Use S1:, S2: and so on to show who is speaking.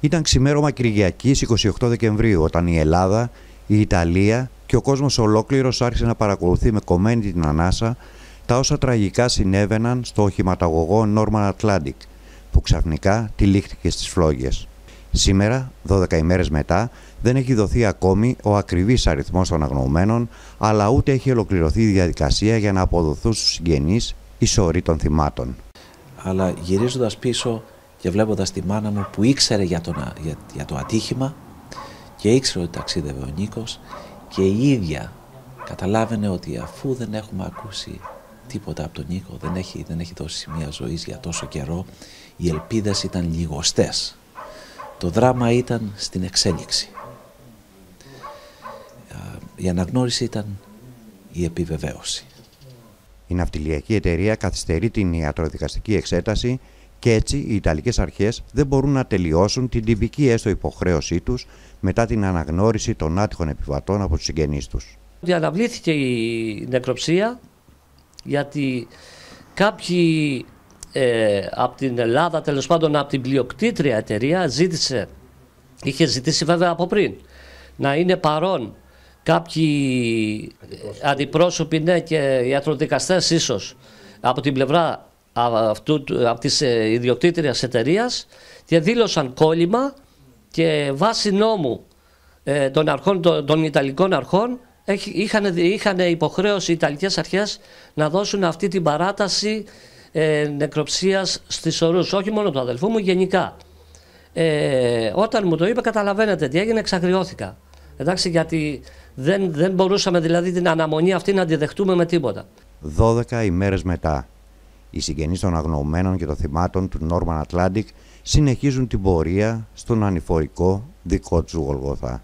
S1: Ήταν ξημέρωμα Κυριακής 28 Δεκεμβρίου όταν η Ελλάδα, η Ιταλία και ο κόσμος ολόκληρος άρχισε να παρακολουθεί με κομμένη την ανάσα τα όσα τραγικά συνέβαιναν στο οχηματαγωγό Norman Atlantic που ξαφνικά τυλίχτηκε στις φλόγες. Σήμερα, 12 ημέρες μετά, δεν έχει δοθεί ακόμη ο ακριβής αριθμός των αγνοωμένων, αλλά ούτε έχει ολοκληρωθεί η διαδικασία για να αποδοθούν στους συγγενείς οι σωροί των θυμάτων.
S2: Αλλά γυρίζοντας πίσω και βλέποντας τη μάνα μου που ήξερε για, τον, για, για το ατύχημα και ήξερε ότι ταξίδευε ο Νίκος και η ίδια καταλάβαινε ότι αφού δεν έχουμε ακούσει τίποτα από τον Νίκο, δεν έχει, δεν έχει δώσει σημεία ζωής για τόσο καιρό, οι ελπίδες ήταν λιγοστές. Το δράμα ήταν στην εξέλιξη. Η αναγνώριση ήταν η επιβεβαίωση.
S1: Η ναυτιλιακή εταιρεία καθυστερεί την ιατροδικαστική εξέταση και έτσι οι Ιταλικές αρχές δεν μπορούν να τελειώσουν την τυπική έστω υποχρέωσή τους μετά την αναγνώριση των άτυχων επιβατών από τους συγγενείς τους.
S3: Διαναβλήθηκε η νεκροψία γιατί κάποιοι ε, από την Ελλάδα, τέλος πάντων από την πλειοκτήτρια εταιρεία ζήτησε, είχε ζητήσει βέβαια από πριν, να είναι παρόν κάποιοι αντιπρόσωποι ναι, και ιατροδικαστές ίσως από την πλευρά αυτού, από της ε, ιδιοκτήτριας εταιρείας και δήλωσαν κόλλημα και βάσει νόμου ε, των, αρχών, των, Ιταλικών αρχών είχαν, είχαν υποχρέωση οι Ιταλικές αρχές να δώσουν αυτή την παράταση ε, νεκροψίας στις ορούς, όχι μόνο του αδελφού μου, γενικά. Ε, όταν μου το είπε καταλαβαίνετε τι έγινε, εξαγριώθηκα. Εντάξει, γιατί δεν, δεν μπορούσαμε δηλαδή την αναμονή αυτή να αντιδεχτούμε με τίποτα.
S1: 12 ημέρες μετά, οι συγγενείς των αγνοωμένων και των θυμάτων του Norman Atlantic συνεχίζουν την πορεία στον ανηφορικό δικό τους Γολγοθά.